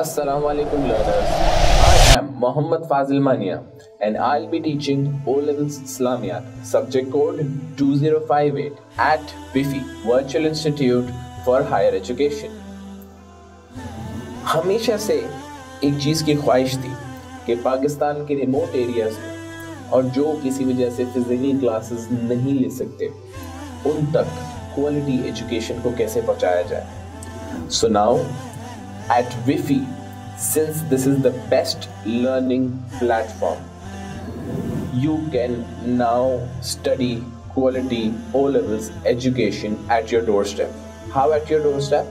Assalamu alaikum learners. I am Muhammad Fazil Mania and I'll be teaching O-Levels Islamiyat subject code 2058 at WIFI Virtual Institute for Higher Education. हमेशा से एक चीज़ की ख्वाहिश थी कि पाकिस्तान के रिमोट एरियाज़ में और जो किसी वजह से फ़िज़िकल क्लासेस नहीं ले सकते उन तक क्वालिटी एजुकेशन को कैसे पहुँचाया जाए so now at Wi-Fi since this is the best learning platform. You can now study quality O levels education at your doorstep. How at your doorstep?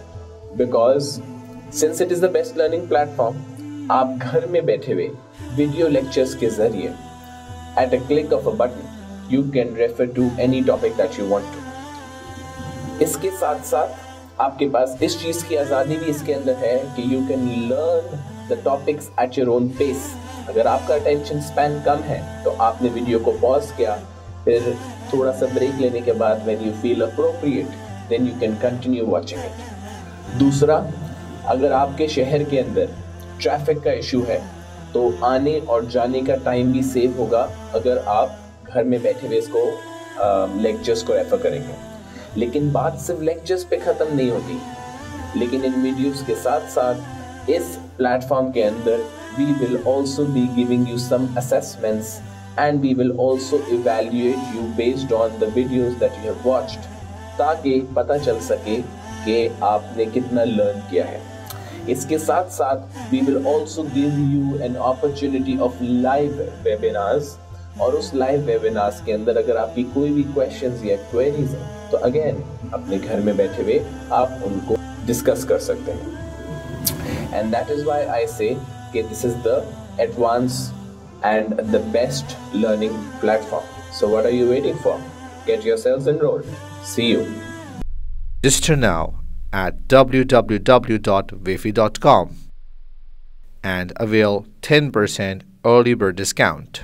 Because since it is the best learning platform, आप घर में बैठे हुए video lectures के ज़रिए at a click of a button you can refer to any topic that you want to. इसके साथ साथ आपके पास इस चीज़ की आज़ादी भी इसके अंदर है कि you can learn the topics at your own pace अगर आपका अटेंशन स्पैन कम है तो आपने वीडियो को पॉज किया, फिर थोड़ा सा ब्रेक लेने के बाद when you feel appropriate then you can continue watching it दूसरा, अगर आपके शहर के अंदर ट्रैफ़िक का इशू है तो आने और जाने का टाइम भी सेव होगा अगर आप घर में बैठे हुए इसको लेक्चर्स को रेफर करेंगे। लेकिन बात सिर्फ़ लेक्चर्स पे ख़त्म नहीं होती। लेकिन इन वीडियोस के साथ साथ इस प्लेटफॉर्म के अंदर we will also be giving you some assessments and we will also evaluate you based on the videos that you have watched ताकि पता चल सके कि आपने कितना लर्न किया है। इसके साथ साथ we will also give you an opportunity of live webinars और उस लाइव वेबिनार्स के अंदर अगर आपकी कोई भी क्वेश्चंस या क्वेरीज हैं तो अगेन अपने घर में बैठे हुए आप उनको डिस्कस कर सकते हैं। And that is why I say कि this is the advance and the best learning platform so what are you waiting for get yourselves enrolled. See you. Register now at www.wifi.com and avail 10% early bird discount.